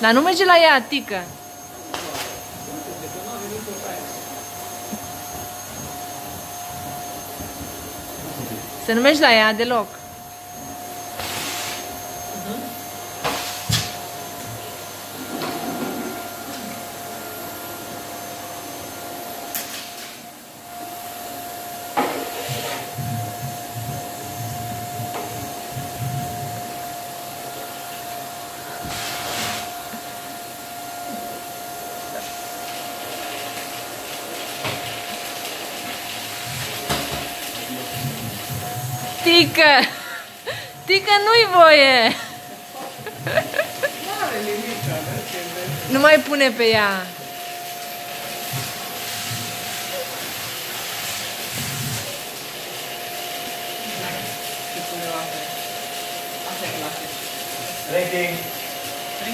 Dar nu merge la ea, tică. Să nu mergi la ea deloc. Tică! Tică, nu-i voie! Nu mai pune pe ea. Ranking.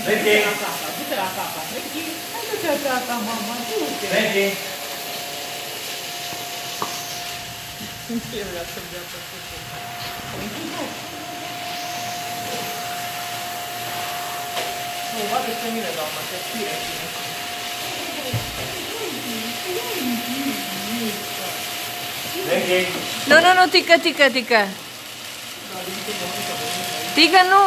Du-te la tata, du-te la tata. Ricky, hai du-te la tata, mama, du-te. Ranking. Nu vrea să vrea pe Nu, va despre mine, doamna, te spire cine. Ranking. Nu, nu, nu, tică, tică, tică. Tică, nu!